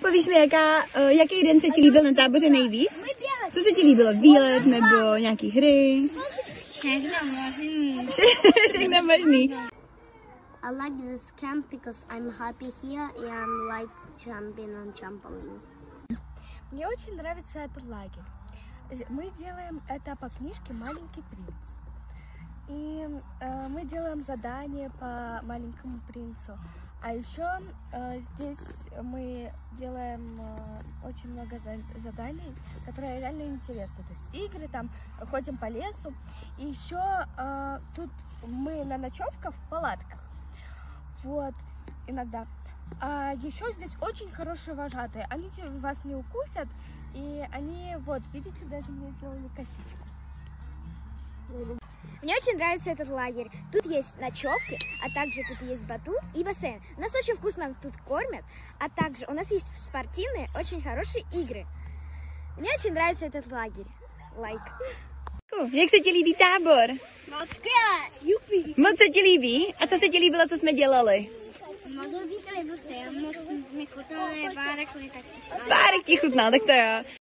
Povíš mi, jaká, uh, jaký den se ti líbil na táboře nejvíc? Co se ti líbilo? Výlet nebo nějaký hry? Všechno možný. Všechno možný. I like this camp because I'm happy here and I'm like jumping on trampoline. Мне очень нравится этот лагерь. З- Мы делаем это по книжке «Маленький принц». И э, мы делаем задания по «Маленькому принцу». А еще э, здесь мы делаем э, очень много за- заданий, которые реально интересны. То есть игры, там ходим по лесу. И еще э, тут мы на ночевках в палатках. Вот, иногда. А еще здесь очень хорошие вожатые. Они вас не укусят. И они, вот, видите, даже мне сделали косичку. Мне очень нравится этот лагерь. Тут есть ночевки, а также тут есть батут и бассейн. Нас очень вкусно тут кормят, а также у нас есть спортивные, очень хорошие игры. Мне очень нравится этот лагерь. Лайк. Jak se ti líbí tábor? Moc. Jupi. Moc se ti líbí? A co se ti líbilo, co jsme dělali? Moc dosti. Moc mi chutnalo, pár tak Párek ti chutnal, tak to jo.